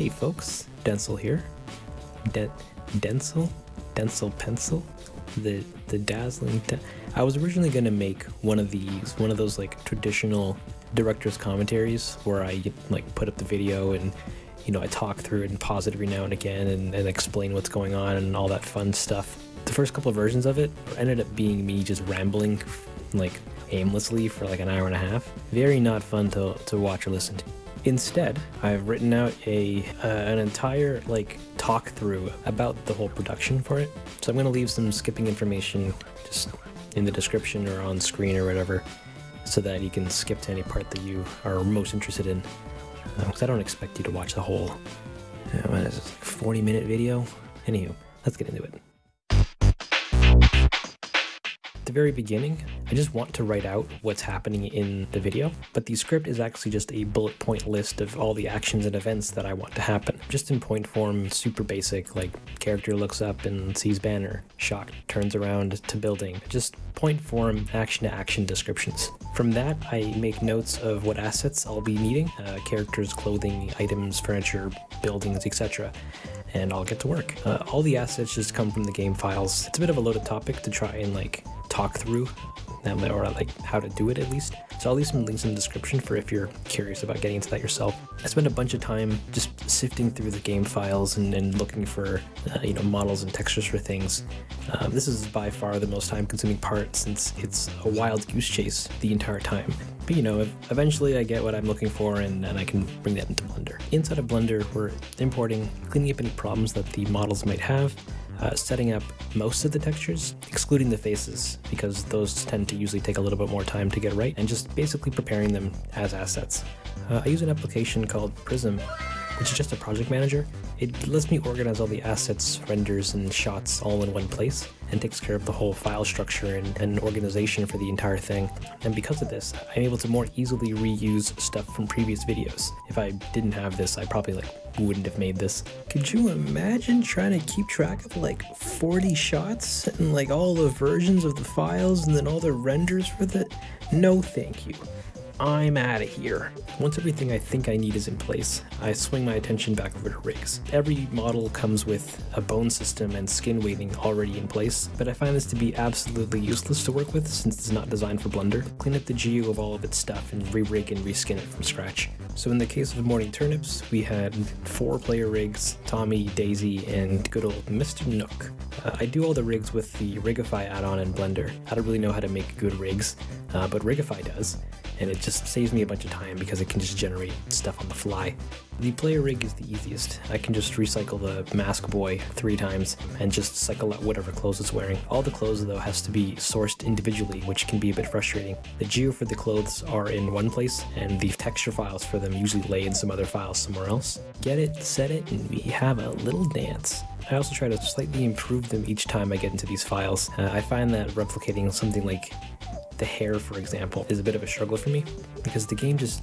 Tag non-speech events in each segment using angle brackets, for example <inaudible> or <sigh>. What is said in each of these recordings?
Hey folks, Densle here. De- Densle? Densle Pencil? The the dazzling de- I was originally gonna make one of these, one of those like traditional director's commentaries where I like put up the video and you know I talk through it and pause it every now and again and, and explain what's going on and all that fun stuff. The first couple of versions of it ended up being me just rambling like aimlessly for like an hour and a half. Very not fun to, to watch or listen to. Instead, I've written out a uh, an entire like talk through about the whole production for it. So I'm going to leave some skipping information just in the description or on screen or whatever, so that you can skip to any part that you are most interested in. Because uh, I don't expect you to watch the whole. Uh, what is 40 minute video? Anywho, let's get into it the very beginning, I just want to write out what's happening in the video, but the script is actually just a bullet point list of all the actions and events that I want to happen. Just in point form, super basic, like character looks up and sees banner, shot turns around to building, just point form action to action descriptions. From that, I make notes of what assets I'll be needing, uh, characters, clothing, items, furniture, buildings, etc and I'll get to work. Uh, all the assets just come from the game files. It's a bit of a loaded topic to try and like talk through or like how to do it at least. So I'll leave some links in the description for if you're curious about getting into that yourself. I spent a bunch of time just sifting through the game files and, and looking for uh, you know models and textures for things. Um, this is by far the most time-consuming part since it's a wild goose chase the entire time. But you know, eventually I get what I'm looking for and, and I can bring that into Blender. Inside of Blender, we're importing, cleaning up any problems that the models might have, uh, setting up most of the textures, excluding the faces, because those tend to usually take a little bit more time to get right, and just basically preparing them as assets. Uh, I use an application called Prism, is just a project manager. It lets me organize all the assets, renders, and shots all in one place, and takes care of the whole file structure and, and organization for the entire thing. And because of this, I'm able to more easily reuse stuff from previous videos. If I didn't have this, I probably like wouldn't have made this. Could you imagine trying to keep track of like 40 shots and like all the versions of the files and then all the renders for the... No thank you. I'm out of here. Once everything I think I need is in place, I swing my attention back over to rigs. Every model comes with a bone system and skin weighting already in place, but I find this to be absolutely useless to work with since it's not designed for Blender. Clean up the geo of all of its stuff and re-rig and reskin it from scratch. So in the case of Morning Turnips, we had four player rigs, Tommy, Daisy, and good old Mr. Nook. Uh, I do all the rigs with the Rigify add-on in Blender. I don't really know how to make good rigs, uh, but Rigify does and it just saves me a bunch of time because it can just generate stuff on the fly. The player rig is the easiest. I can just recycle the mask boy three times and just cycle out whatever clothes it's wearing. All the clothes though has to be sourced individually, which can be a bit frustrating. The geo for the clothes are in one place and the texture files for them usually lay in some other files somewhere else. Get it, set it, and we have a little dance. I also try to slightly improve them each time I get into these files. Uh, I find that replicating something like the hair, for example, is a bit of a struggle for me because the game just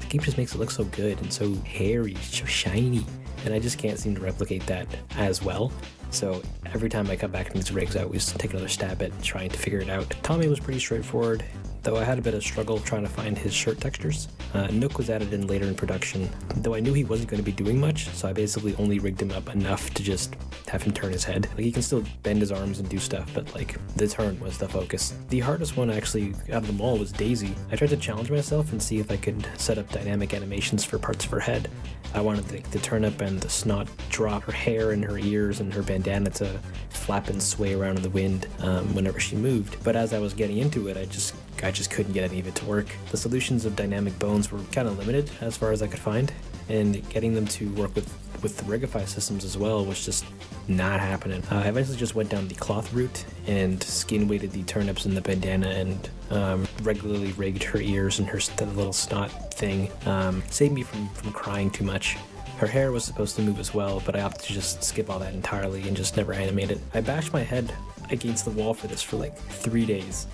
the game just makes it look so good and so hairy, so shiny, and I just can't seem to replicate that as well. So every time I come back from these rigs, I always take another stab at trying to figure it out. Tommy was pretty straightforward though I had a bit of struggle trying to find his shirt textures. Uh, Nook was added in later in production, though I knew he wasn't going to be doing much, so I basically only rigged him up enough to just have him turn his head. Like he can still bend his arms and do stuff, but like the turn was the focus. The hardest one actually out of them all was Daisy. I tried to challenge myself and see if I could set up dynamic animations for parts of her head. I wanted the, the turnip and the snot drop, her hair and her ears and her bandana to flap and sway around in the wind um, whenever she moved. But as I was getting into it, I just I just couldn't get any of it to work. The solutions of dynamic bones were kind of limited as far as I could find, and getting them to work with with the Rigify systems as well was just not happening. Uh, I eventually just went down the cloth route and skin weighted the turnips and the bandana and um, regularly rigged her ears and her little snot thing. Um, saved me from, from crying too much. Her hair was supposed to move as well, but I opted to just skip all that entirely and just never animate it. I bashed my head against the wall for this for like three days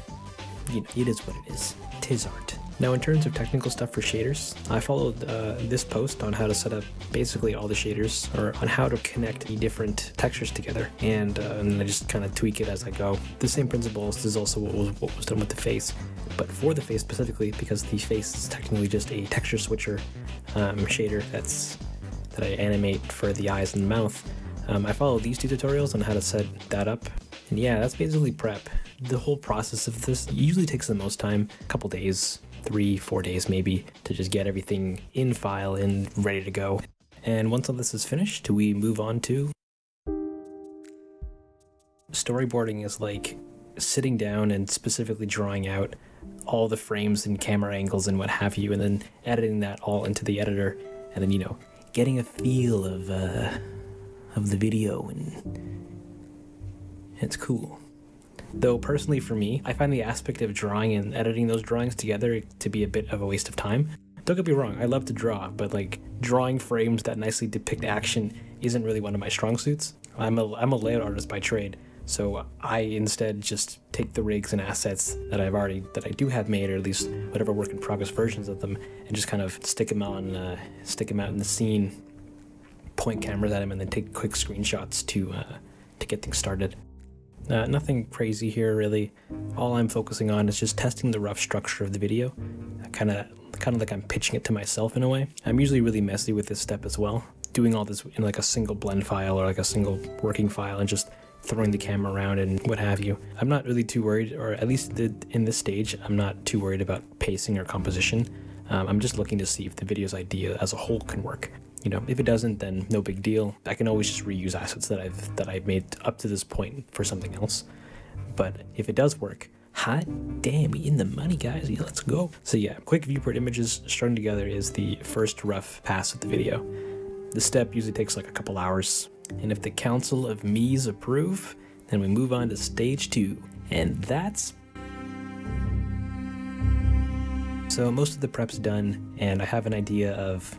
you know, it is what it is. Tis art. Now, in terms of technical stuff for shaders, I followed uh, this post on how to set up basically all the shaders, or on how to connect the different textures together, and, uh, and I just kind of tweak it as I go. The same principles is also what was, what was done with the face, but for the face specifically, because the face is technically just a texture switcher um, shader that's that I animate for the eyes and mouth. Um, I follow these two tutorials on how to set that up. And yeah, that's basically prep. The whole process of this usually takes the most time, a couple days, three, four days maybe, to just get everything in file and ready to go. And once all this is finished, we move on to storyboarding is like sitting down and specifically drawing out all the frames and camera angles and what have you, and then editing that all into the editor, and then you know getting a feel of uh, of the video, and it's cool. Though personally for me, I find the aspect of drawing and editing those drawings together to be a bit of a waste of time. Don't get me wrong, I love to draw, but like drawing frames that nicely depict action isn't really one of my strong suits. I'm a I'm a layout artist by trade, so I instead just take the rigs and assets that I've already that I do have made, or at least whatever work in progress versions of them, and just kind of stick them on, uh, stick them out in the scene, point cameras at them, and then take quick screenshots to uh, to get things started. Uh, nothing crazy here really. All I'm focusing on is just testing the rough structure of the video, kind of kind of like I'm pitching it to myself in a way. I'm usually really messy with this step as well, doing all this in like a single blend file or like a single working file, and just throwing the camera around and what have you. I'm not really too worried, or at least in this stage, I'm not too worried about pacing or composition. Um, I'm just looking to see if the video's idea as a whole can work. You know, if it doesn't, then no big deal. I can always just reuse assets that I've that I've made up to this point for something else. But if it does work, hot damn, we in the money, guys. Yeah, let's go. So yeah, quick viewport images strung together is the first rough pass of the video. The step usually takes like a couple hours, and if the Council of Mies approve, then we move on to stage two. And that's. So most of the prep's done, and I have an idea of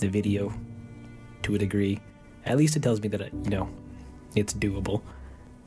the video to a degree. At least it tells me that, you know, it's doable.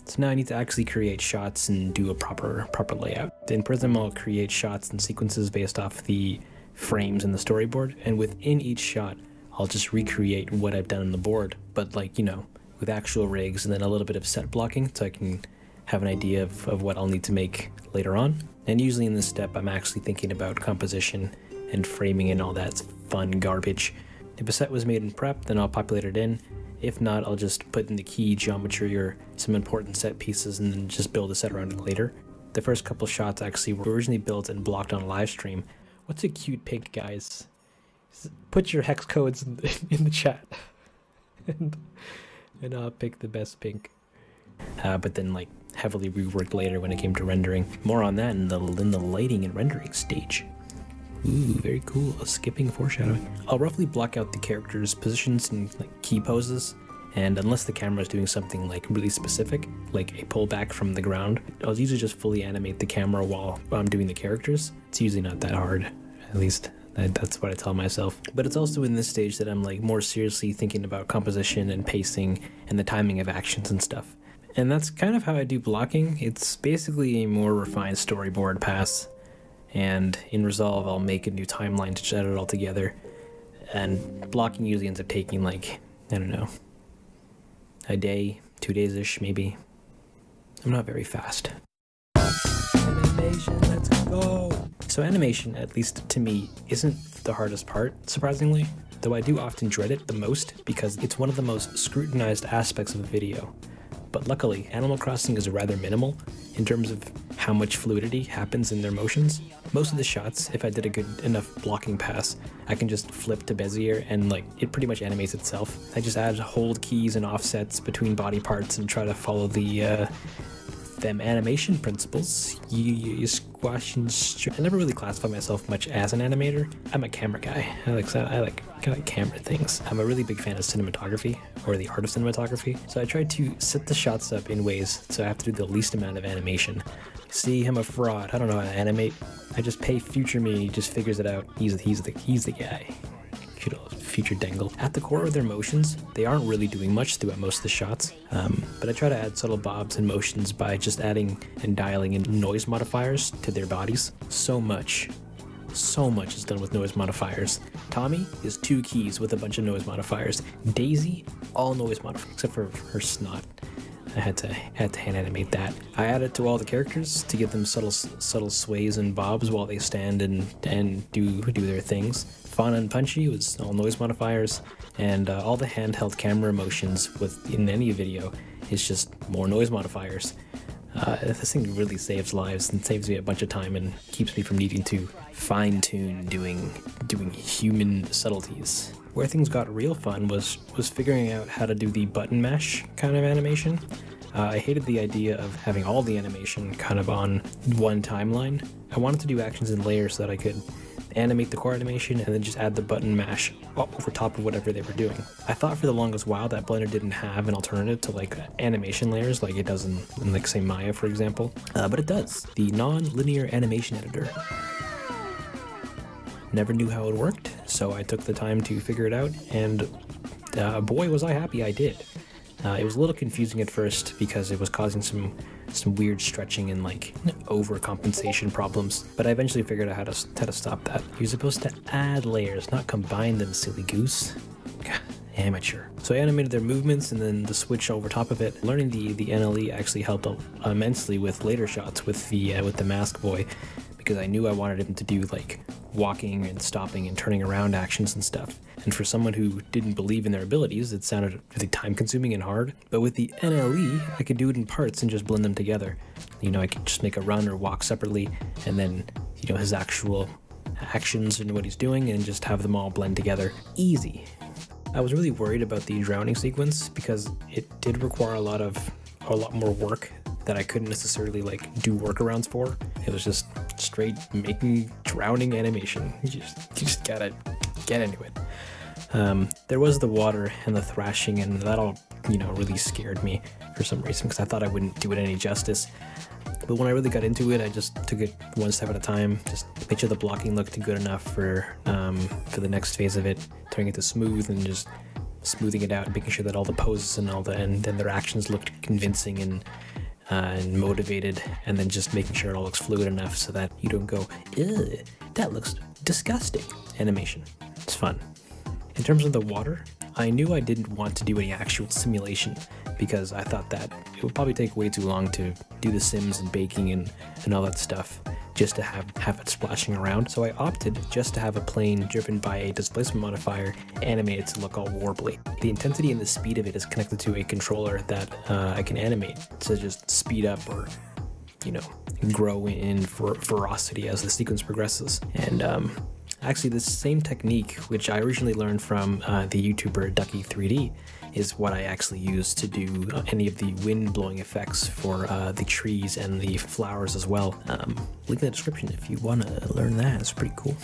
So now I need to actually create shots and do a proper proper layout. In Prism, I'll create shots and sequences based off the frames in the storyboard, and within each shot, I'll just recreate what I've done on the board, but like, you know, with actual rigs and then a little bit of set blocking so I can have an idea of, of what I'll need to make later on. And usually in this step, I'm actually thinking about composition and framing and all that fun garbage. If a set was made in prep, then I'll populate it in. If not, I'll just put in the key geometry or some important set pieces and then just build a set around it later. The first couple shots actually were originally built and blocked on live stream. What's a cute pig, guys? put your hex codes in the, <laughs> in the chat, <laughs> and and I'll pick the best pink. Uh, but then like heavily reworked later when it came to rendering. More on that in the in the lighting and rendering stage. Ooh, very cool. A Skipping foreshadowing. I'll roughly block out the characters' positions and like key poses, and unless the camera is doing something like really specific, like a pullback from the ground, I'll usually just fully animate the camera while, while I'm doing the characters. It's usually not that hard, at least that's what I tell myself. But it's also in this stage that I'm like more seriously thinking about composition and pacing and the timing of actions and stuff. And that's kind of how I do blocking. It's basically a more refined storyboard pass. And in Resolve, I'll make a new timeline to set it all together. And blocking usually ends up taking like, I don't know, a day, two days ish, maybe. I'm not very fast. Animation, let's go! So animation, at least to me, isn't the hardest part, surprisingly, though I do often dread it the most because it's one of the most scrutinized aspects of a video. But luckily, Animal Crossing is rather minimal in terms of how much fluidity happens in their motions. Most of the shots, if I did a good enough blocking pass, I can just flip to Bezier and like it pretty much animates itself. I just add hold keys and offsets between body parts and try to follow the uh, them animation principles. You, you squash and I never really classify myself much as an animator. I'm a camera guy. I like I like camera things. I'm a really big fan of cinematography or the art of cinematography. So I try to set the shots up in ways so I have to do the least amount of animation. See, I'm a fraud. I don't know how to animate. I just pay future me. He just figures it out. He's he's the he's the guy future dangle. At the core of their motions, they aren't really doing much throughout most of the shots, um, but I try to add subtle bobs and motions by just adding and dialing in noise modifiers to their bodies. So much, so much is done with noise modifiers. Tommy is two keys with a bunch of noise modifiers. Daisy, all noise modifiers, except for her snot. I had to had to hand animate that. I added it to all the characters to give them subtle subtle sways and bobs while they stand and and do do their things. Fauna and Punchy was all noise modifiers, and uh, all the handheld camera motions with in any video is just more noise modifiers. Uh, this thing really saves lives and saves me a bunch of time and keeps me from needing to fine tune doing doing human subtleties. Where things got real fun was was figuring out how to do the button mash kind of animation. Uh, I hated the idea of having all the animation kind of on one timeline. I wanted to do actions in layers so that I could animate the core animation and then just add the button mash over top of whatever they were doing. I thought for the longest while that Blender didn't have an alternative to like animation layers like it does in, in like say Maya for example, uh, but it does. The non-linear animation editor. Never knew how it worked, so I took the time to figure it out and uh, boy was I happy I did. Uh, it was a little confusing at first because it was causing some some weird stretching and like overcompensation problems, but I eventually figured out how to how to stop that. You're supposed to add layers, not combine them, silly goose. <laughs> Amateur. So I animated their movements and then the switch over top of it. Learning the the NLE actually helped immensely with later shots with the uh, with the mask boy because I knew I wanted him to do like walking and stopping and turning around actions and stuff. And for someone who didn't believe in their abilities, it sounded really time consuming and hard. But with the NLE, I could do it in parts and just blend them together. You know, I could just make a run or walk separately and then, you know, his actual actions and what he's doing and just have them all blend together. Easy. I was really worried about the drowning sequence because it did require a lot of a lot more work that I couldn't necessarily like do workarounds for. It was just straight making drowning animation. You just, you just gotta get into it. Um, there was the water and the thrashing, and that all, you know, really scared me for some reason because I thought I wouldn't do it any justice. But when I really got into it, I just took it one step at a time. Just made sure the blocking looked good enough for um, for the next phase of it, turning it to smooth and just smoothing it out, making sure that all the poses and all the and then their actions looked convincing and uh, and motivated, and then just making sure it all looks fluid enough so that you don't go, Ew, that looks disgusting. Animation. It's fun. In terms of the water, I knew I didn't want to do any actual simulation because I thought that it would probably take way too long to do the sims and baking and, and all that stuff just to have, have it splashing around. So I opted just to have a plane driven by a displacement modifier animated to look all warbly. The intensity and the speed of it is connected to a controller that uh, I can animate to just speed up or you know, grow in fer ferocity as the sequence progresses. And um, actually, this same technique, which I originally learned from uh, the YouTuber Ducky3D, is what I actually use to do uh, any of the wind blowing effects for uh, the trees and the flowers as well. Um, link in the description if you want to learn that, it's pretty cool.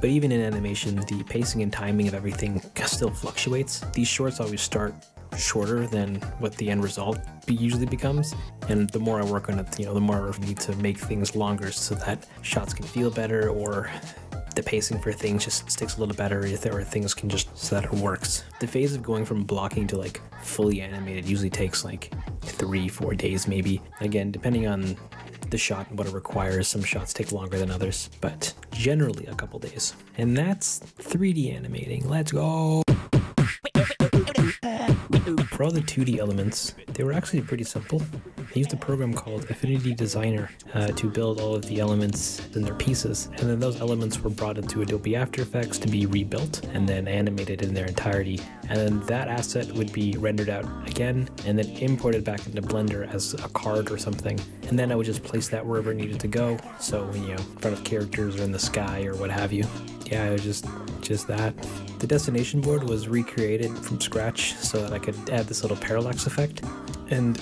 But even in animation, the pacing and timing of everything <laughs> still fluctuates. These shorts always start shorter than what the end result usually becomes. And the more I work on it, you know, the more I need to make things longer so that shots can feel better or the pacing for things just sticks a little better or things can just so that it works. The phase of going from blocking to like fully animated usually takes like three, four days maybe. Again, depending on the shot and what it requires, some shots take longer than others, but generally a couple days. And that's 3D animating. Let's go! For all the 2D elements, they were actually pretty simple. I used a program called Affinity Designer uh, to build all of the elements in their pieces, and then those elements were brought into Adobe After Effects to be rebuilt and then animated in their entirety. And then that asset would be rendered out again and then imported back into Blender as a card or something. And then I would just place that wherever it needed to go. So, you know, in front of characters or in the sky or what have you. Yeah, it was just just that. The destination board was recreated from scratch so that I could add this little parallax effect. And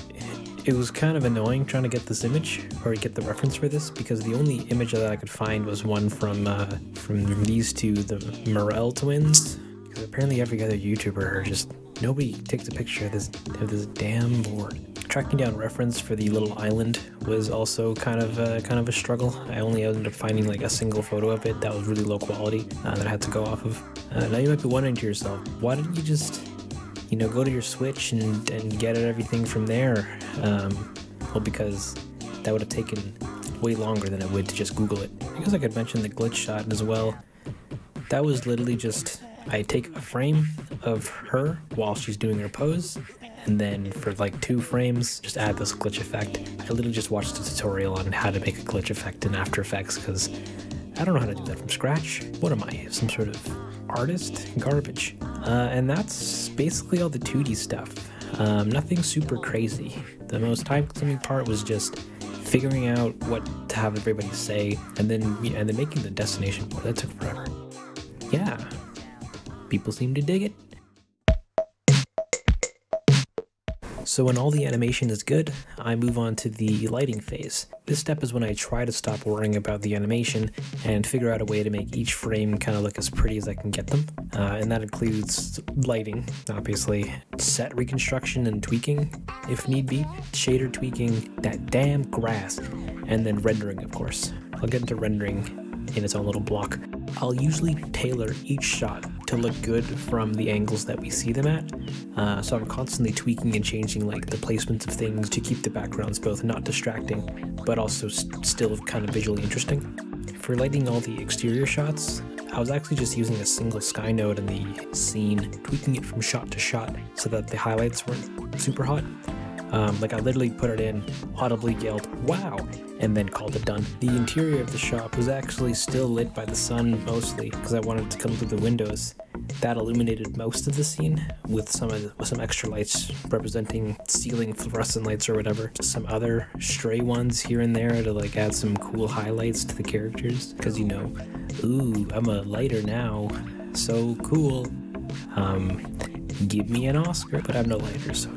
it was kind of annoying trying to get this image or get the reference for this because the only image that I could find was one from uh, from these two, the Morel twins. Because apparently every other YouTuber just nobody takes a picture of this of this damn board. Tracking down reference for the little island was also kind of a, kind of a struggle. I only ended up finding like a single photo of it that was really low quality uh, that I had to go off of. Uh, now you might be wondering to yourself, why didn't you just, you know, go to your Switch and, and get everything from there? Um, well, because that would have taken way longer than it would to just Google it. I guess I could mention the glitch shot as well. That was literally just I take a frame of her while she's doing her pose, and then for like two frames, just add this glitch effect. I literally just watched a tutorial on how to make a glitch effect in After Effects because I don't know how to do that from scratch. What am I? Some sort of artist? Garbage. Uh, and that's basically all the 2D stuff. Um, nothing super crazy. The most time consuming part was just figuring out what to have everybody say, and then and then making the destination board. That took forever. People seem to dig it. So when all the animation is good, I move on to the lighting phase. This step is when I try to stop worrying about the animation and figure out a way to make each frame kind of look as pretty as I can get them. Uh, and that includes lighting, obviously, set reconstruction and tweaking, if need be, shader tweaking, that damn grass, and then rendering, of course. I'll get into rendering in its own little block. I'll usually tailor each shot to look good from the angles that we see them at. Uh, so I'm constantly tweaking and changing like the placements of things to keep the backgrounds both not distracting, but also st still kind of visually interesting. For lighting all the exterior shots, I was actually just using a single sky node in the scene, tweaking it from shot to shot so that the highlights weren't super hot. Um, like I literally put it in, audibly yelled, wow, and then called it done. The interior of the shop was actually still lit by the sun mostly because I wanted to come through the windows. That illuminated most of the scene with some the, with some extra lights representing ceiling fluorescent lights or whatever. Some other stray ones here and there to like add some cool highlights to the characters because you know, ooh, I'm a lighter now, so cool. Um, give me an Oscar, but I'm no lighter, so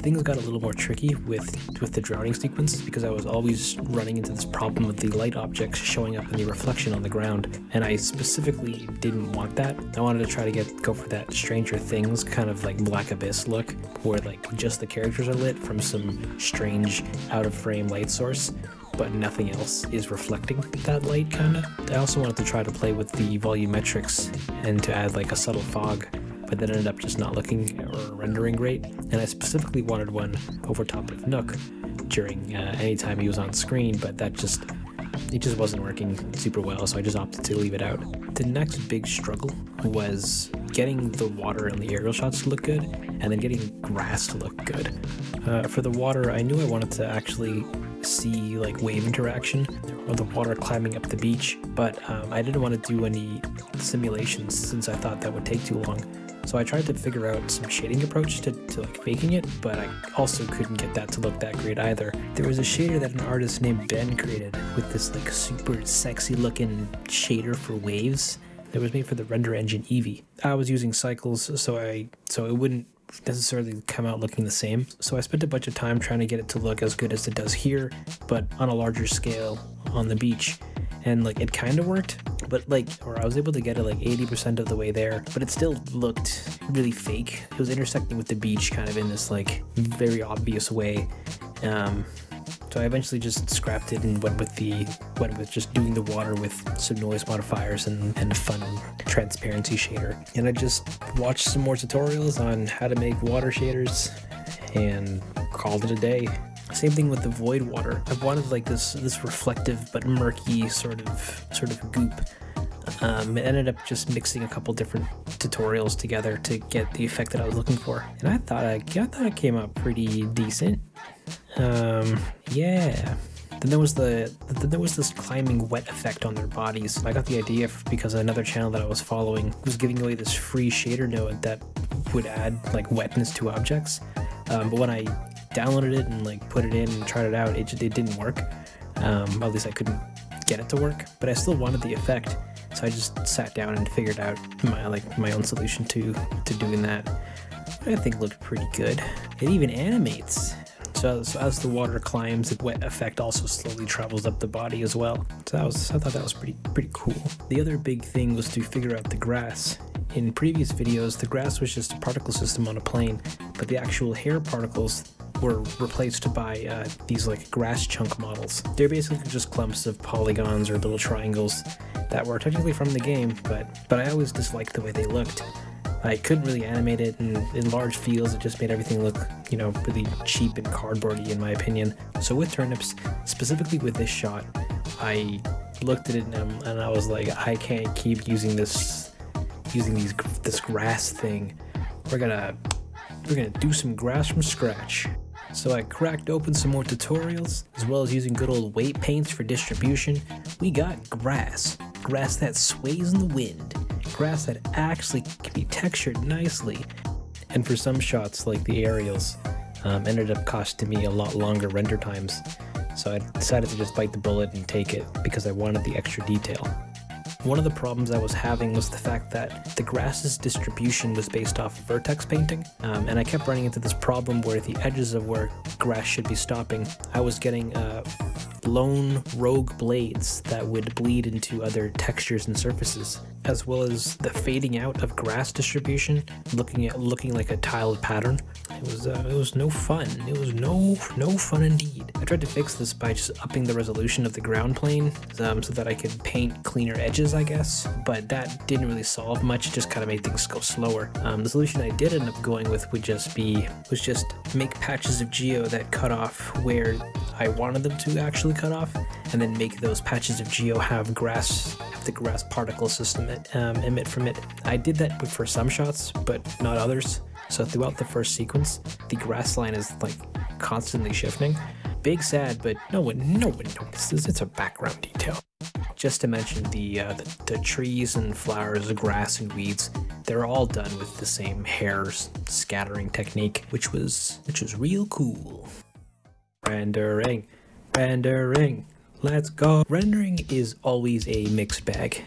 things got a little more tricky with with the drowning sequences because I was always running into this problem of the light objects showing up in the reflection on the ground, and I specifically didn't want that. I wanted to try to get go for that Stranger Things kind of like Black Abyss look, where like just the characters are lit from some strange out of frame light source but nothing else is reflecting that light kind of. I also wanted to try to play with the volumetrics and to add like a subtle fog but then ended up just not looking or rendering great. And I specifically wanted one over top of Nook during uh, any time he was on screen, but that just it just wasn't working super well, so I just opted to leave it out. The next big struggle was getting the water and the aerial shots to look good, and then getting grass to look good. Uh, for the water, I knew I wanted to actually see like wave interaction or the water climbing up the beach, but um, I didn't want to do any simulations since I thought that would take too long. So I tried to figure out some shading approach to, to like faking it, but I also couldn't get that to look that great either. There was a shader that an artist named Ben created with this like super sexy looking shader for waves that was made for the render engine Eevee. I was using cycles so I so it wouldn't necessarily come out looking the same. So I spent a bunch of time trying to get it to look as good as it does here, but on a larger scale on the beach. And like it kind of worked, but like, or I was able to get it like 80% of the way there, but it still looked really fake. It was intersecting with the beach kind of in this like very obvious way. Um, so I eventually just scrapped it and went with the went with just doing the water with some noise modifiers and, and fun transparency shader. And I just watched some more tutorials on how to make water shaders and called it a day. Same thing with the void water. I wanted like this this reflective but murky sort of sort of goop. Um, it ended up just mixing a couple different tutorials together to get the effect that I was looking for, and I thought I, I thought it came out pretty decent. Um, yeah. Then there was the then there was this climbing wet effect on their bodies. I got the idea because another channel that I was following was giving away this free shader node that would add like wetness to objects. Um, but when I downloaded it and like put it in and tried it out, it it didn't work. Um, at least I couldn't get it to work, but I still wanted the effect, so I just sat down and figured out my like my own solution to to doing that. I think looked pretty good. It even animates. So as, as, the water climbs, the wet effect also slowly travels up the body as well. So that was I thought that was pretty pretty cool. The other big thing was to figure out the grass. In previous videos, the grass was just a particle system on a plane, but the actual hair particles were replaced by uh, these like grass chunk models. They're basically just clumps of polygons or little triangles that were technically from the game, but but I always disliked the way they looked. I couldn't really animate it, and in large fields, it just made everything look, you know, really cheap and cardboardy, in my opinion. So with turnips, specifically with this shot, I looked at it and, and I was like, I can't keep using this, using these this grass thing. We're gonna we're gonna do some grass from scratch. So I cracked open some more tutorials, as well as using good old weight paints for distribution. We got grass, grass that sways in the wind, grass that actually can be textured nicely. And for some shots, like the aerials, um, ended up costing me a lot longer render times. So I decided to just bite the bullet and take it because I wanted the extra detail. One of the problems I was having was the fact that the grass's distribution was based off vertex painting, um, and I kept running into this problem where the edges of where grass should be stopping, I was getting uh, lone rogue blades that would bleed into other textures and surfaces, as well as the fading out of grass distribution, looking at looking like a tiled pattern. It was uh, it was no fun. It was no no fun indeed. I tried to fix this by just upping the resolution of the ground plane um, so that I could paint cleaner edges, I guess. But that didn't really solve much. It just kind of made things go slower. Um, the solution I did end up going with would just be was just make patches of geo that cut off where I wanted them to actually cut off, and then make those patches of geo have grass have the grass particle system um, emit from it. I did that for some shots, but not others. So throughout the first sequence, the grass line is like constantly shifting. Big sad, but no one, no one notices. It's a background detail. Just to mention the, uh, the, the trees and flowers, the grass and weeds, they're all done with the same hairs scattering technique, which was which was real cool. Rendering, rendering, let's go. Rendering is always a mixed bag,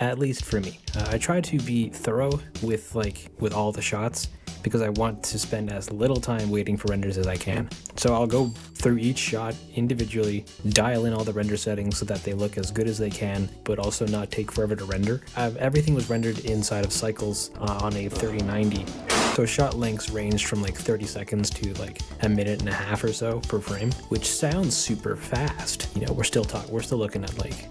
at least for me. Uh, I try to be thorough with like with all the shots because I want to spend as little time waiting for renders as I can. So I'll go through each shot individually, dial in all the render settings so that they look as good as they can, but also not take forever to render. Everything was rendered inside of cycles uh, on a 3090. So shot lengths ranged from like 30 seconds to like a minute and a half or so per frame, which sounds super fast. You know, we're still talking, we're still looking at like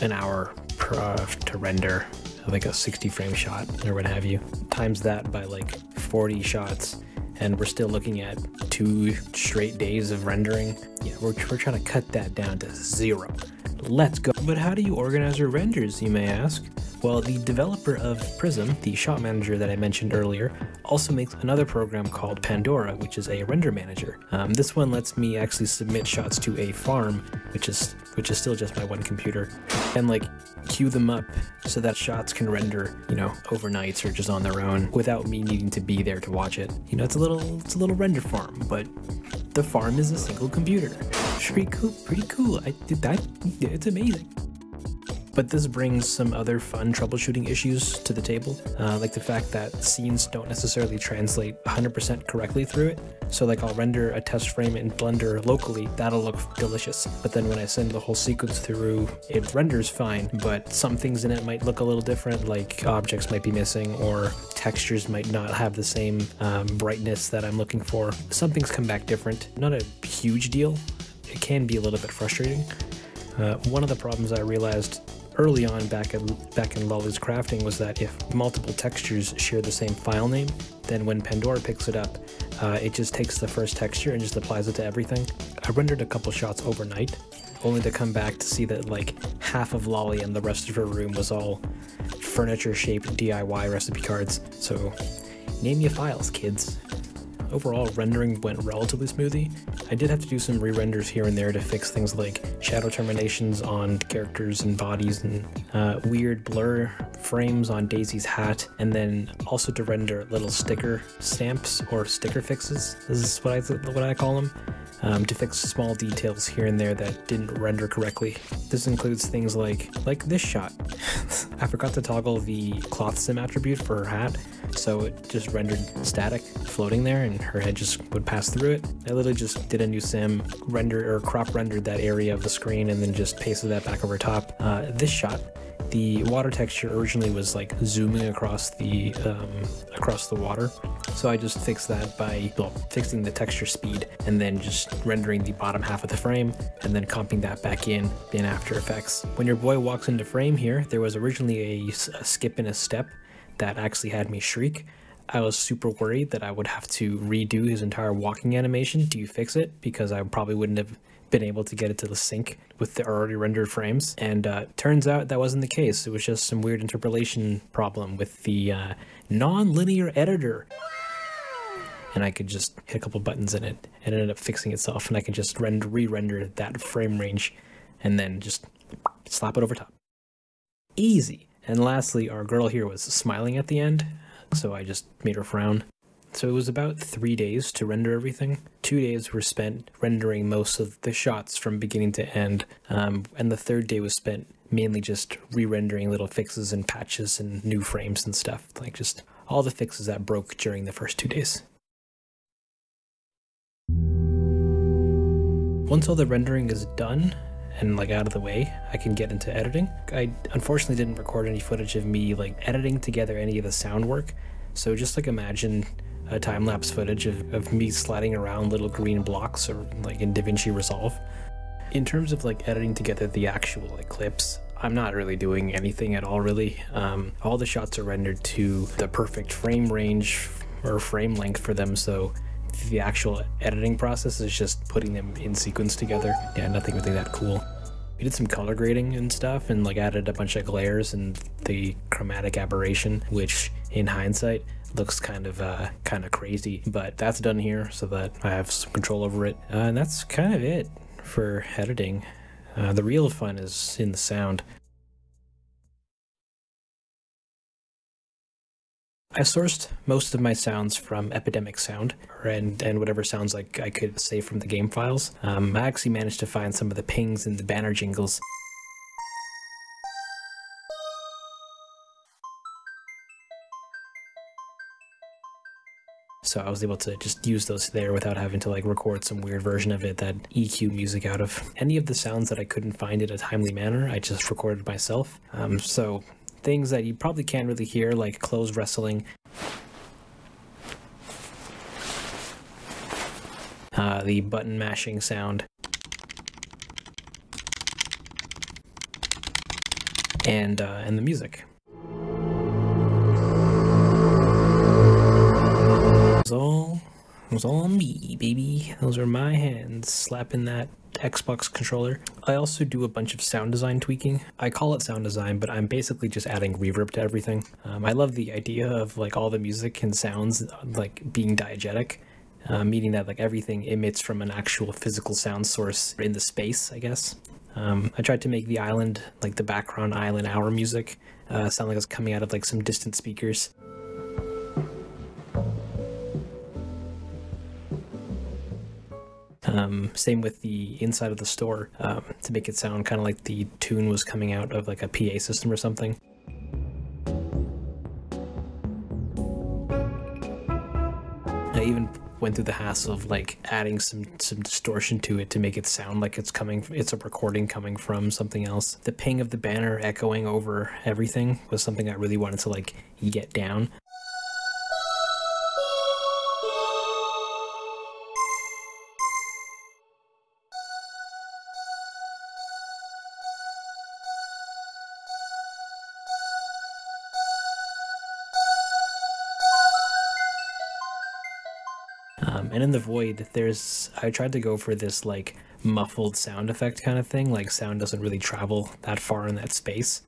an hour to render like a 60 frame shot or what have you. Times that by like 40 shots and we're still looking at two straight days of rendering. Yeah, we're, we're trying to cut that down to zero. Let's go. But how do you organize your renders, you may ask? Well, the developer of Prism, the shot manager that I mentioned earlier, also makes another program called Pandora, which is a render manager. Um, this one lets me actually submit shots to a farm, which is which is still just my one computer, and like queue them up so that shots can render, you know, overnights or just on their own without me needing to be there to watch it. You know, it's a little it's a little render farm, but the farm is a single computer. Pretty cool, pretty cool. I did that. It's amazing. But this brings some other fun troubleshooting issues to the table, uh, like the fact that scenes don't necessarily translate 100% correctly through it. So like I'll render a test frame in Blender locally, that'll look delicious. But then when I send the whole sequence through, it renders fine, but some things in it might look a little different, like objects might be missing or textures might not have the same um, brightness that I'm looking for. Some things come back different. Not a huge deal. It can be a little bit frustrating. Uh, one of the problems I realized early on back in, back in Lolly's crafting was that if multiple textures share the same file name, then when Pandora picks it up, uh, it just takes the first texture and just applies it to everything. I rendered a couple shots overnight, only to come back to see that like half of Lolly and the rest of her room was all furniture-shaped DIY recipe cards. So name your files, kids overall rendering went relatively smoothly. I did have to do some re-renders here and there to fix things like shadow terminations on characters and bodies and uh, weird blur frames on Daisy's hat, and then also to render little sticker stamps or sticker fixes. This is what I what I call them. Um, to fix small details here and there that didn't render correctly. This includes things like like this shot. <laughs> I forgot to toggle the cloth sim attribute for her hat, so it just rendered static floating there and her head just would pass through it. I literally just did a new sim, render or crop rendered that area of the screen and then just pasted that back over top. Uh, this shot the water texture originally was like zooming across the um, across the water so I just fixed that by well, fixing the texture speed and then just rendering the bottom half of the frame and then comping that back in in After Effects. When your boy walks into frame here there was originally a, a skip in a step that actually had me shriek I was super worried that I would have to redo his entire walking animation to fix it because I probably wouldn't have been able to get it to the sync with the already rendered frames. And uh, turns out that wasn't the case. It was just some weird interpolation problem with the uh, non-linear editor. and I could just hit a couple buttons in it and it ended up fixing itself and I could just render re-render that frame range and then just slap it over top. Easy. And lastly, our girl here was smiling at the end, so I just made her frown. So it was about three days to render everything. Two days were spent rendering most of the shots from beginning to end, um, and the third day was spent mainly just re-rendering little fixes and patches and new frames and stuff, like just all the fixes that broke during the first two days. Once all the rendering is done, and like out of the way, I can get into editing. I unfortunately didn't record any footage of me like editing together any of the sound work. So just like imagine a time-lapse footage of, of me sliding around little green blocks or like in DaVinci Resolve. In terms of like editing together the actual like clips, I'm not really doing anything at all really. Um, all the shots are rendered to the perfect frame range or frame length for them, so the actual editing process is just putting them in sequence together. Yeah, nothing really that cool. We did some color grading and stuff and like added a bunch of glares and the chromatic aberration, which in hindsight looks kind of uh, kind of crazy, but that's done here so that I have some control over it. Uh, and that's kind of it for editing. Uh, the real fun is in the sound. I sourced most of my sounds from Epidemic Sound, and, and whatever sounds like I could save from the game files. Um, I actually managed to find some of the pings and the banner jingles. So I was able to just use those there without having to like record some weird version of it that EQ music out of. Any of the sounds that I couldn't find in a timely manner, I just recorded myself. Um, so things that you probably can't really hear, like clothes wrestling. Uh, the button mashing sound. And, uh, and the music. It was all, it was all me, baby. Those are my hands slapping that Xbox controller. I also do a bunch of sound design tweaking. I call it sound design, but I'm basically just adding reverb to everything. Um, I love the idea of like all the music and sounds like being diegetic. Uh, meaning that like everything emits from an actual physical sound source in the space, I guess. Um, I tried to make the island, like the background island hour music, uh, sound like it's coming out of like some distant speakers. Um, same with the inside of the store um, to make it sound kind of like the tune was coming out of like a PA system or something. I even went through the hassle of like adding some some distortion to it to make it sound like it's coming it's a recording coming from something else the ping of the banner echoing over everything was something i really wanted to like get down Um, and in the void, there's I tried to go for this like muffled sound effect kind of thing, like sound doesn't really travel that far in that space.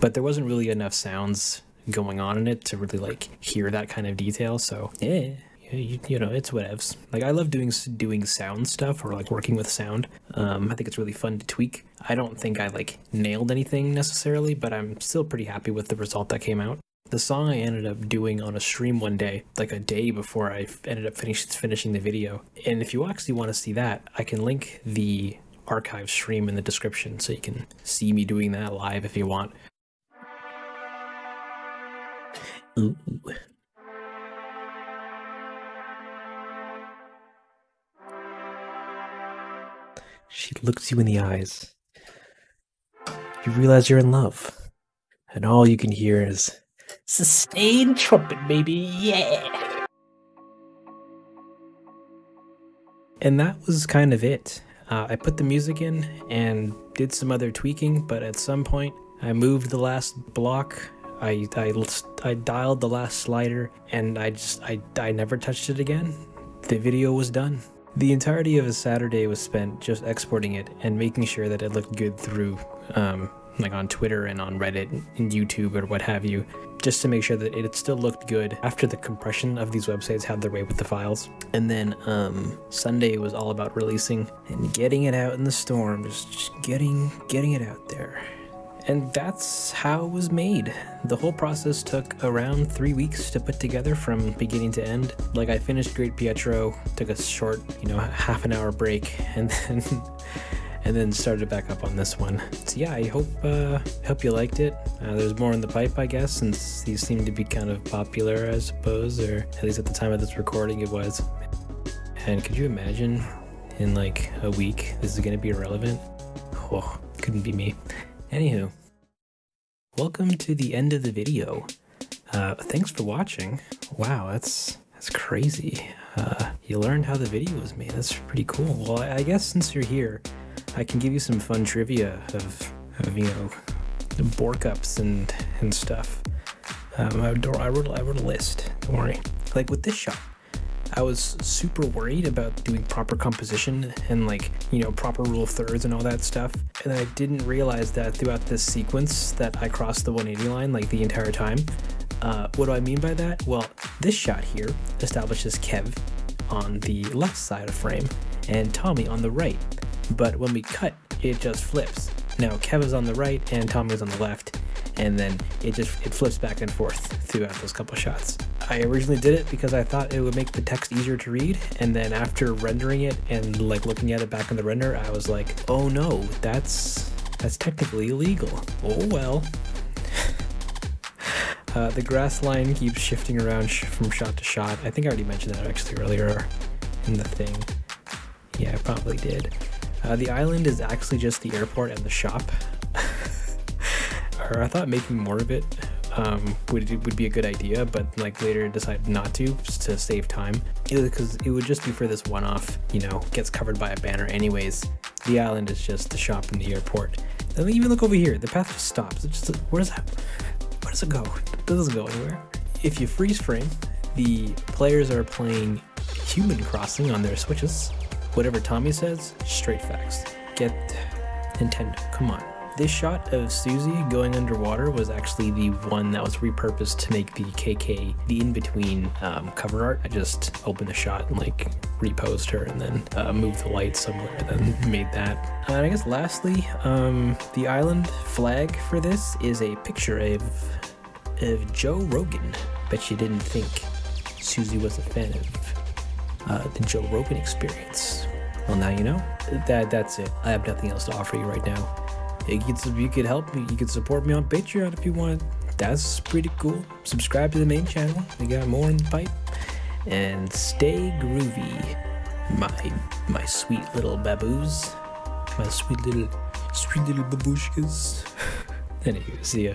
But there wasn't really enough sounds going on in it to really like hear that kind of detail. So yeah, you, you know, it's whatevs. Like I love doing doing sound stuff or like working with sound. Um, I think it's really fun to tweak. I don't think I like nailed anything necessarily, but I'm still pretty happy with the result that came out. The song I ended up doing on a stream one day, like a day before I ended up finish, finishing the video. And if you actually want to see that, I can link the archive stream in the description so you can see me doing that live if you want. Ooh. She looks you in the eyes. You realize you're in love. And all you can hear is sustained trumpet, baby, yeah! And that was kind of it. Uh, I put the music in and did some other tweaking, but at some point I moved the last block I, I, I dialed the last slider and I just, I, I never touched it again. The video was done. The entirety of a Saturday was spent just exporting it and making sure that it looked good through, um, like on Twitter and on Reddit and YouTube or what have you, just to make sure that it still looked good after the compression of these websites had their way with the files. And then um, Sunday was all about releasing and getting it out in the storm, just, just getting getting it out there. And that's how it was made. The whole process took around three weeks to put together from beginning to end. Like I finished Great Pietro, took a short, you know, half an hour break, <laughs> and then and then started back up on this one. So yeah, I hope uh, hope you liked it. Uh, there's more in the pipe, I guess, since these seem to be kind of popular, I suppose, or at least at the time of this recording, it was. And could you imagine, in like a week, this is gonna be irrelevant? Oh, couldn't be me. Anywho, welcome to the end of the video. Uh, thanks for watching. Wow, that's that's crazy. Uh, you learned how the video was made. That's pretty cool. Well, I guess since you're here, I can give you some fun trivia of, of you know, bork ups and and stuff. Um, I, I wrote I wrote a list. Don't worry. Like with this shot, I was super worried about doing proper composition and like, you know, proper rule of thirds and all that stuff. And I didn't realize that throughout this sequence that I crossed the 180 line like the entire time. Uh, what do I mean by that? Well, this shot here establishes Kev on the left side of frame and Tommy on the right. But when we cut, it just flips. Now Kev is on the right and Tommy is on the left, and then it just it flips back and forth throughout those couple shots. I originally did it because I thought it would make the text easier to read, and then after rendering it and like looking at it back in the render, I was like, oh no, that's that's technically illegal. Oh well. <laughs> uh, the grass line keeps shifting around sh from shot to shot. I think I already mentioned that actually earlier in the thing. Yeah, I probably did. Uh, the island is actually just the airport and the shop. <laughs> or I thought making more of it um, would would be a good idea, but like later decided not to to save time because it would just be for this one-off. You know, gets covered by a banner anyways. The island is just the shop and the airport. And even look over here. The path just stops. It just where does that? Where does it go? It doesn't go anywhere. If you freeze frame, the players are playing Human Crossing on their switches. Whatever Tommy says, straight facts. Get Nintendo. Come on. This shot of Susie going underwater was actually the one that was repurposed to make the KK, the in-between um, cover art. I just opened the shot and like reposed her and then uh, moved the light somewhere and then made that. And I guess lastly, um, the island flag for this is a picture of, of Joe Rogan. Bet you didn't think Susie was a fan of uh, the Joe Rogan experience. Well, now you know. That that's it. I have nothing else to offer you right now. You could, you could help me. You could support me on Patreon if you want. That's pretty cool. Subscribe to the main channel. We got more in the pipe. And stay groovy, my my sweet little baboos, my sweet little sweet little babushkas. <laughs> anyway, see ya.